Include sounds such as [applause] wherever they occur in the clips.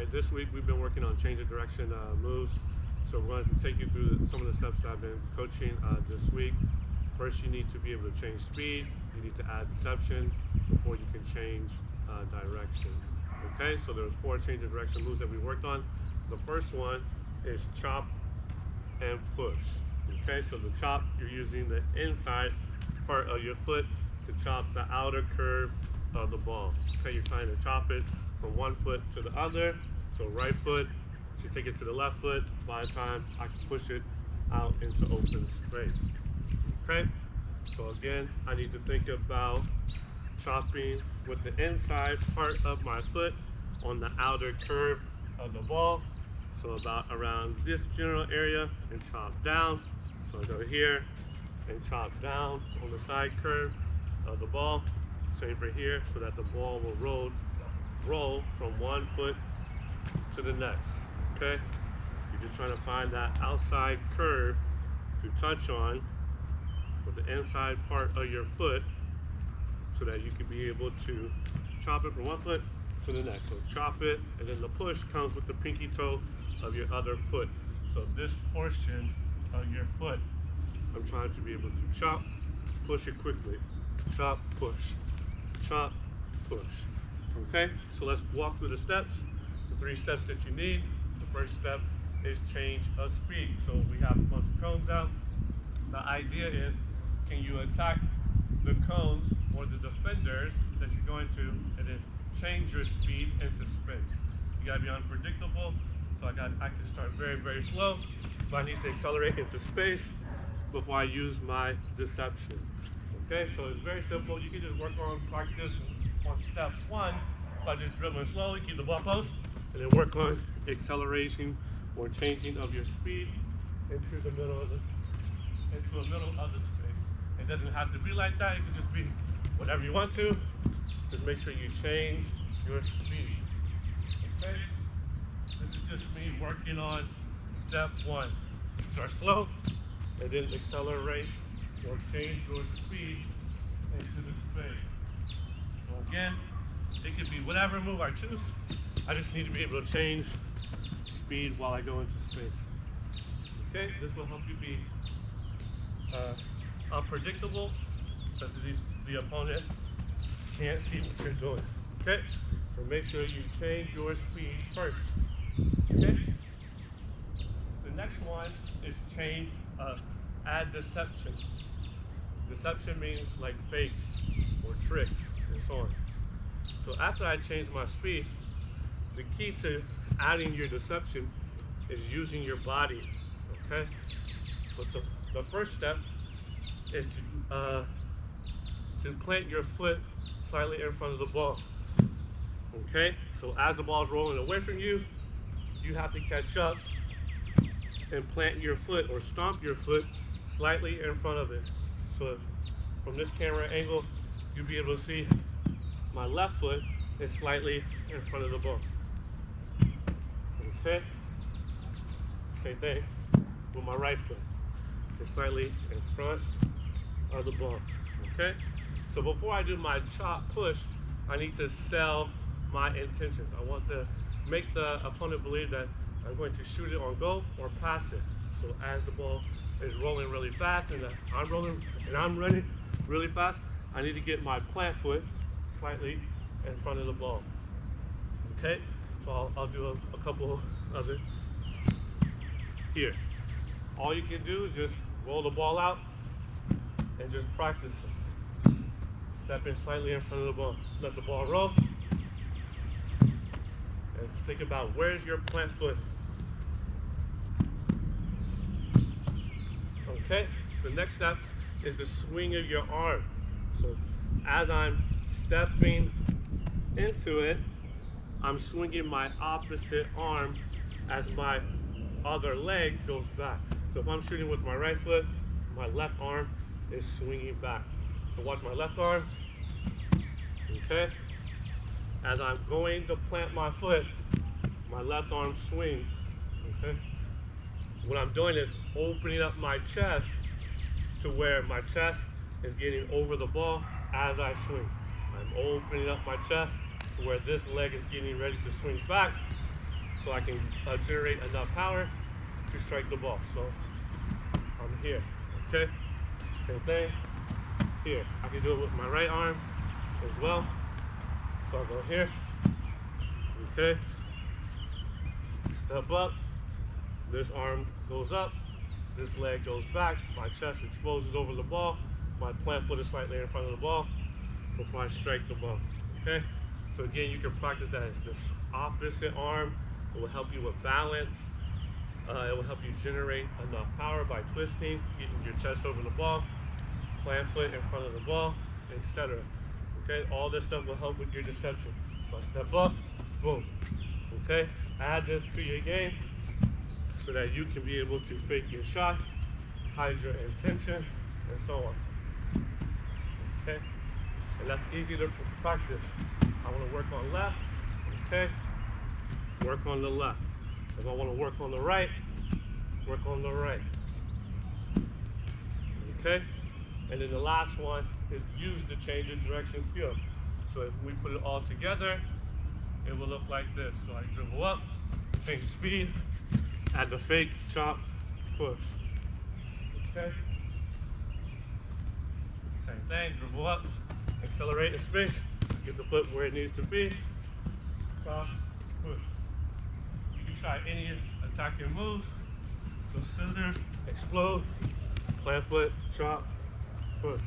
right, this week we've been working on change of direction uh, moves. So we're going to take you through some of the steps that I've been coaching uh, this week. First, you need to be able to change speed. You need to add deception before you can change uh, direction. Okay, so there's four change of direction moves that we worked on. The first one is chop and push. Okay, so the chop, you're using the inside part of your foot to chop the outer curve of the ball. Okay, you're trying to chop it from one foot to the other. So right foot, should take it to the left foot. By the time I can push it out into open space. Okay, so again, I need to think about chopping with the inside part of my foot on the outer curve of the ball. So about around this general area and chop down. So I go here and chop down on the side curve of the ball. Same for here so that the ball will roll, roll from one foot to the next, okay? You're just trying to find that outside curve to touch on with the inside part of your foot so that you can be able to chop it from one foot to the next. So chop it, and then the push comes with the pinky toe of your other foot. So this portion of your foot, I'm trying to be able to chop, push it quickly. Chop, push, chop, push. Okay, so let's walk through the steps, three steps that you need. The first step is change of speed. So we have a bunch of cones out. The idea is, can you attack the cones or the defenders that you're going to, and then change your speed into space. You gotta be unpredictable. So I got I can start very, very slow, but I need to accelerate into space before I use my deception. Okay, so it's very simple. You can just work on practice on step one by just dribbling slowly, keep the ball close, and then work on acceleration or changing of your speed into the middle of the into the middle of the space. It doesn't have to be like that. It can just be whatever you want to. Just make sure you change your speed. Okay? This is just me working on step one. Start slow and then accelerate or change your speed into the space. So again, it could be whatever move I choose. I just need to be able to change speed while I go into space. Okay, this will help you be uh, unpredictable so that the, the opponent can't see what you're doing. Okay, so make sure you change your speed first. Okay, the next one is change, uh, add deception. Deception means like fakes or tricks and so on. So after I change my speed, the key to adding your deception is using your body, okay? But the, the first step is to, uh, to plant your foot slightly in front of the ball, okay? So as the ball is rolling away from you, you have to catch up and plant your foot or stomp your foot slightly in front of it. So from this camera angle, you'll be able to see my left foot is slightly in front of the ball. Okay? Same thing with my right foot. It's slightly in front of the ball. Okay? So before I do my chop push, I need to sell my intentions. I want to make the opponent believe that I'm going to shoot it on goal or pass it. So as the ball is rolling really fast and I'm rolling and I'm running really fast, I need to get my plant foot slightly in front of the ball. Okay, so I'll, I'll do a, a couple of it here. All you can do is just roll the ball out and just practice Step in slightly in front of the ball. Let the ball roll. And think about where's your plant foot. Okay, the next step is the swing of your arm. So as I'm stepping into it, I'm swinging my opposite arm as my other leg goes back. So if I'm shooting with my right foot, my left arm is swinging back. So watch my left arm, okay? As I'm going to plant my foot, my left arm swings, okay? What I'm doing is opening up my chest to where my chest is getting over the ball as I swing. I'm opening up my chest to where this leg is getting ready to swing back so I can uh, generate enough power to strike the ball. So I'm here, okay? Same thing, here. I can do it with my right arm as well. So I'll go here, okay? Step up, this arm goes up, this leg goes back, my chest exposes over the ball, my plant foot is slightly in front of the ball before I strike the ball, okay? So again, you can practice that as this opposite arm. It will help you with balance. Uh, it will help you generate enough power by twisting, getting your chest over the ball, plant foot in front of the ball, etc. Okay, all this stuff will help with your deception. So I step up, boom. Okay, add this to your game so that you can be able to fake your shot, hide your intention, and so on. Okay, and that's easy to practice. I want to work on left, okay? Work on the left. If I want to work on the right, work on the right. Okay? And then the last one is use the change of direction skill. So if we put it all together, it will look like this. So I dribble up, change speed, add the fake, chop, push. Okay? Same thing, dribble up, accelerate the space, get the foot where it needs to be, chop, push. You can try any attacking moves. So scissors, explode, plant foot, chop, push.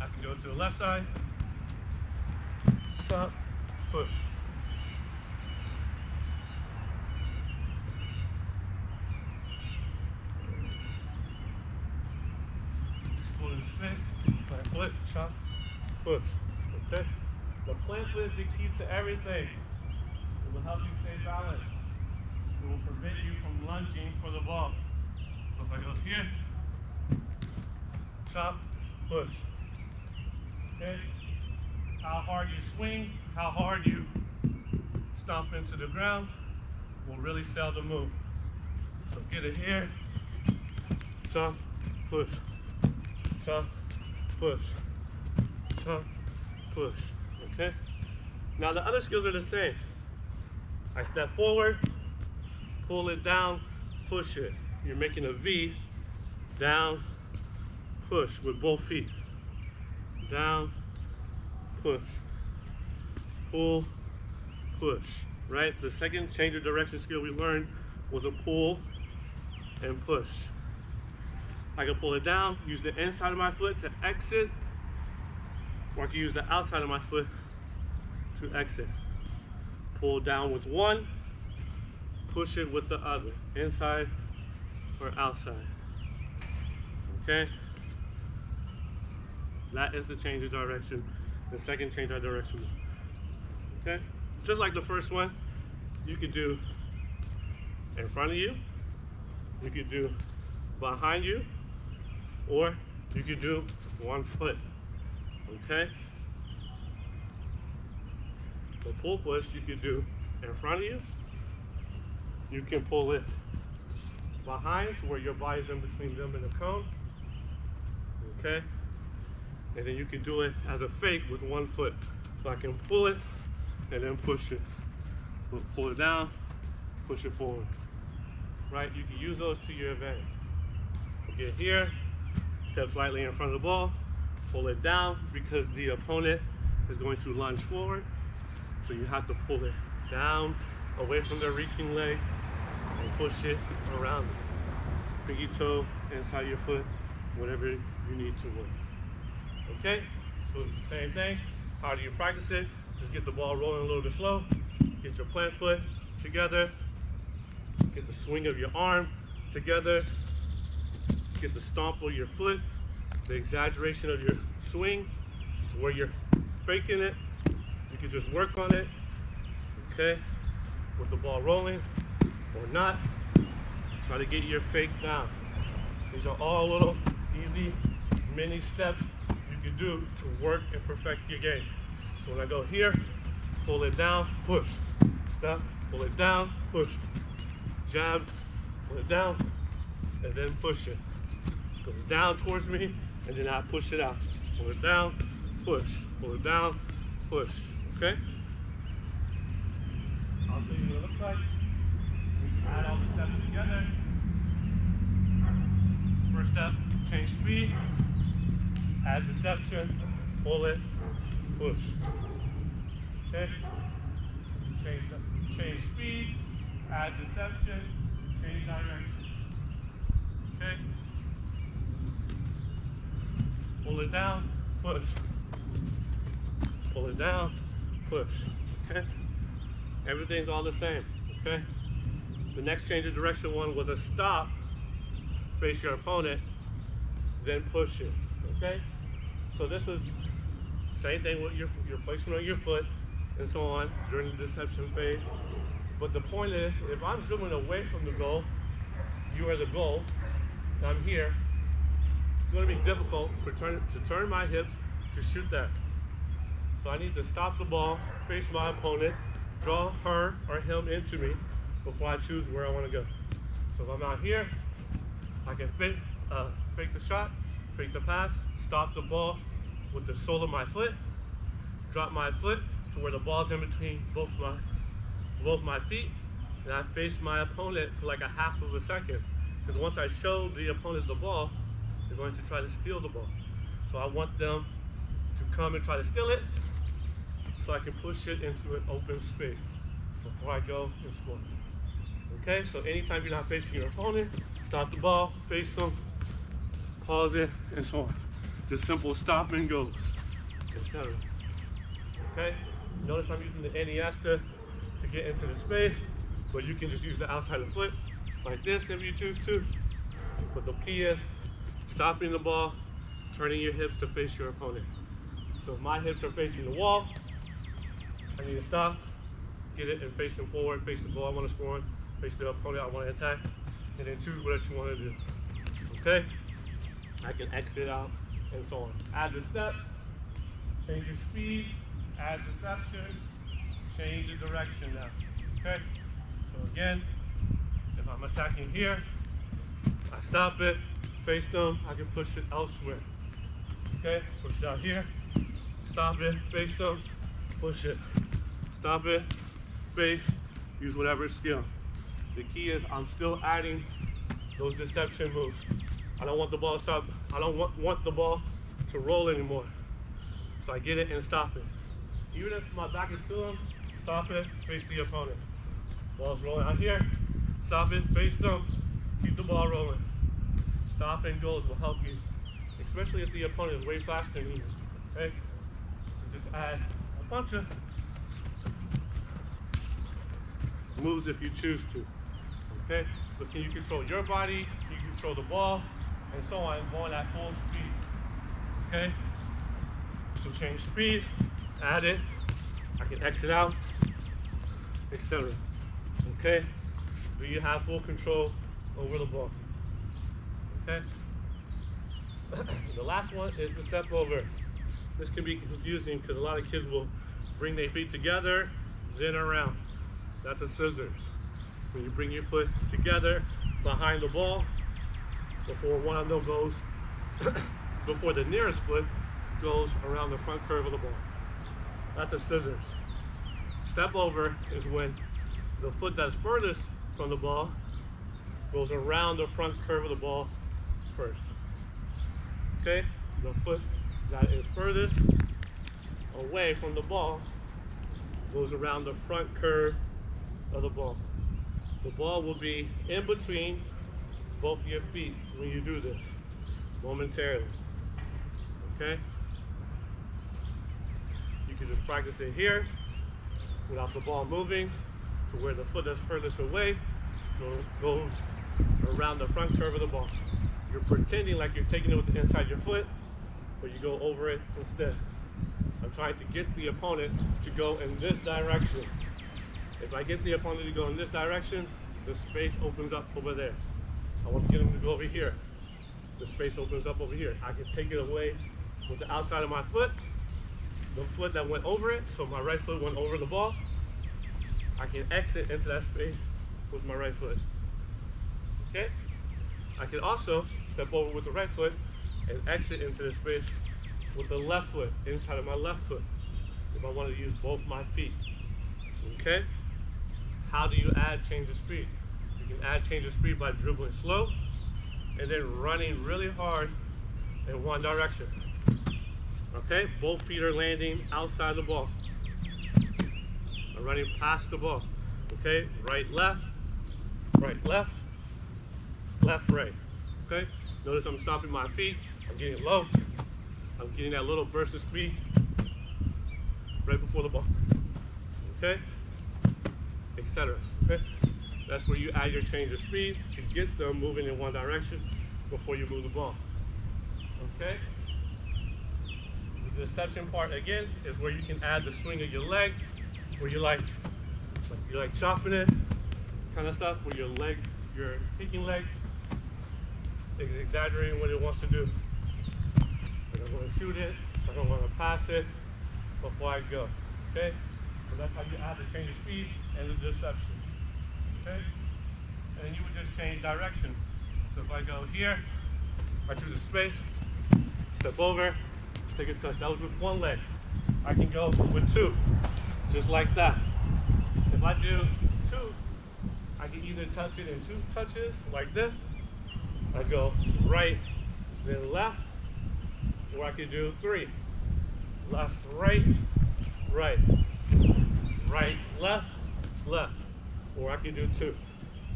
I can go to the left side, chop, push. Explode spin, chop, push. Okay? The plant foot is the key to everything. It will help you stay balanced. It will prevent you from lunging for the ball. So if I go here, chop, push. Okay? How hard you swing, how hard you stomp into the ground will really sell the move. So get it here, chop, push, chop, push, push. Okay? Now the other skills are the same. I step forward, pull it down, push it. You're making a V, down, push with both feet. Down, push. Pull, push. Right? The second change of direction skill we learned was a pull and push. I can pull it down, use the inside of my foot to exit, or I can use the outside of my foot to exit. Pull down with one, push it with the other, inside or outside. Okay? That is the change of direction. The second change of direction. Okay? Just like the first one, you could do in front of you, you could do behind you, or you could do one foot. Okay? The pull push you can do in front of you. You can pull it behind to where your body's in between them and the cone. Okay? And then you can do it as a fake with one foot. So I can pull it and then push it. We'll pull it down, push it forward. Right? You can use those to your advantage. Get here, step slightly in front of the ball, pull it down because the opponent is going to lunge forward. So you have to pull it down, away from the reaching leg, and push it around it. Pinky toe, inside your foot, whatever you need to work. Okay? So it's the same thing. How do you practice it? Just get the ball rolling a little bit slow. Get your plant foot together. Get the swing of your arm together. Get the stomp of your foot. The exaggeration of your swing to where you're faking it. You can just work on it. Okay? With the ball rolling or not. Try to get your fake down. These are all little easy mini steps you can do to work and perfect your game. So when I go here, pull it down, push. Step, pull it down, push. Jab, pull it down, and then push it. Goes down towards me, and then I push it out. Pull it down, push. Pull it down, push. Okay? I'll show you what it looks like. We add all the steps together. First step, change speed, add deception, pull it, push. Okay? Change, change speed, add deception, change direction. Okay? Pull it down, push. Pull it down, push. Okay? Everything's all the same. Okay? The next change of direction one was a stop, face your opponent, then push it. Okay? So this was same thing with your your placement on your foot and so on during the deception phase. But the point is, if I'm dribbling away from the goal, you are the goal, I'm here, it's going to be difficult for turn, to turn my hips to shoot that. So I need to stop the ball, face my opponent, draw her or him into me before I choose where I want to go. So if I'm out here, I can fake, uh, fake the shot, fake the pass, stop the ball with the sole of my foot, drop my foot to where the ball's in between both my both my feet, and I face my opponent for like a half of a second. Because once I show the opponent the ball, they're going to try to steal the ball. So I want them to come and try to steal it so I can push it into an open space before I go and score. Okay, so anytime you're not facing your opponent, stop the ball, face them, pause it, and so on. Just simple stop and goes, etc. Okay, notice I'm using the NES to, to get into the space, but you can just use the outside of the foot like this if you choose to. But the key is stopping the ball, turning your hips to face your opponent. So if my hips are facing the wall, I need to stop, get it and face them forward, face the ball I want to score on, face the opponent I want to attack, and then choose what you want to do. Okay? I can exit out and so on. Add the step, change your speed, add deception, change the direction now. Okay? So again, if I'm attacking here, I stop it, face them, I can push it elsewhere. Okay? Push it out here, stop it, face them, push it. Stop it, face, use whatever skill. The key is I'm still adding those deception moves. I don't want the ball to stop. I don't want, want the ball to roll anymore. So I get it and stop it. Even if my back is to him, stop it, face the opponent. Ball's rolling out here, stop it, face them, keep the ball rolling. Stop and goes will help you, especially if the opponent is way faster than you. Okay? So just add a bunch of moves if you choose to. Okay? But can you control your body? You control the ball, and so on, going at full speed. Okay? So change speed, add it. I can exit out, etc. Okay? So you have full control over the ball. Okay? [coughs] the last one is the step over. This can be confusing because a lot of kids will bring their feet together, then around. That's a scissors. When you bring your foot together behind the ball, before one of them goes, [coughs] before the nearest foot goes around the front curve of the ball. That's a scissors. Step over is when the foot that's furthest from the ball goes around the front curve of the ball first. Okay? The foot that is furthest away from the ball goes around the front curve of the ball. The ball will be in between both your feet when you do this momentarily. Okay? You can just practice it here without the ball moving to where the foot that's furthest away goes around the front curve of the ball. You're pretending like you're taking it with the inside of your foot, but you go over it instead. I'm trying to get the opponent to go in this direction. If I get the opponent to go in this direction, the space opens up over there. I want to get him to go over here. The space opens up over here. I can take it away with the outside of my foot, the foot that went over it, so my right foot went over the ball. I can exit into that space with my right foot. Okay? I can also step over with the right foot and exit into the space with the left foot, inside of my left foot. if I want to use both my feet. Okay? How do you add change of speed? You can add change of speed by dribbling slow and then running really hard in one direction. Okay? Both feet are landing outside the ball. I'm running past the ball. Okay? Right, left, right, left, left, right. Okay? Notice I'm stopping my feet. I'm getting low. I'm getting that little burst of speed right before the ball. Okay? Etc. Okay? That's where you add your change of speed to get them moving in one direction before you move the ball. Okay? The deception part again is where you can add the swing of your leg, where you like, you like chopping it, kind of stuff, where your leg, your kicking leg exaggerating what it wants to do. Like I'm going to shoot it, I don't want to pass it before I go. Okay? So that's how you add the change of speed and the deception. Okay? And then you would just change direction. So if I go here, I choose a space, step over, take a touch. That was with one leg. I can go with two, just like that. If I do two, I can either touch it in two touches, like this. I go right, then left, or I can do three. Left, right, right, right, left, left. Or I can do two.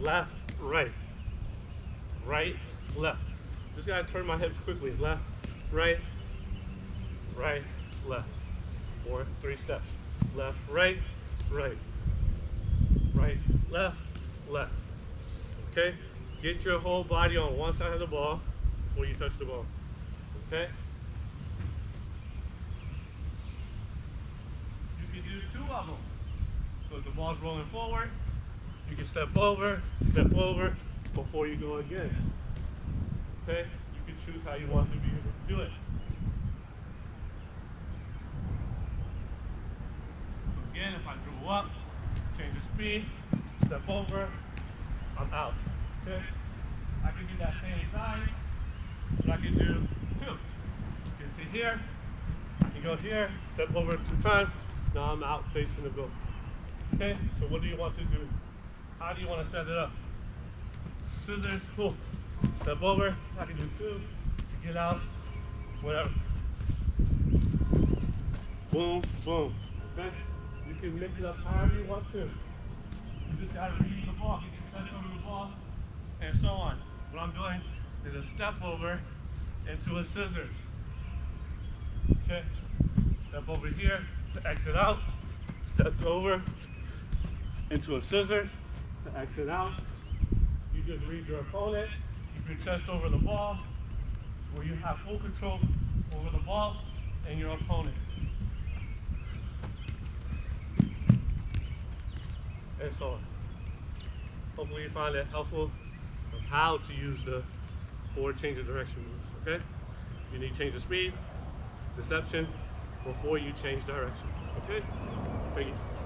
Left, right, right, left. Just gotta turn my hips quickly. Left, right, right, left. Or three steps. Left, right, right, right, left, left. Okay? Get your whole body on one side of the ball before you touch the ball. Okay? You can do two of them. So if the ball's rolling forward, you can step over, step over before you go again. Okay? You can choose how you want to be able to do it. So again, if I dribble up, change the speed, step over, I'm out. Okay? I can do that same side, but I can do two. You can see here, can go here, step over two times, now I'm out facing the goal. Okay, so what do you want to do? How do you want to set it up? Scissors, cool. Step over, I can do two, get out, whatever. Boom, boom. Okay? You can mix it up however you want to. You just gotta read the ball. You can touch over the ball and so on. What I'm doing is a step over into a scissors. Okay? Step over here to exit out. Step over into a scissors to exit out. You just read your opponent. Keep your chest over the ball where you have full control over the ball and your opponent. And so on. Hopefully you find it helpful how to use the four change of direction moves, okay? You need change of speed, deception, before you change direction, okay? Thank you.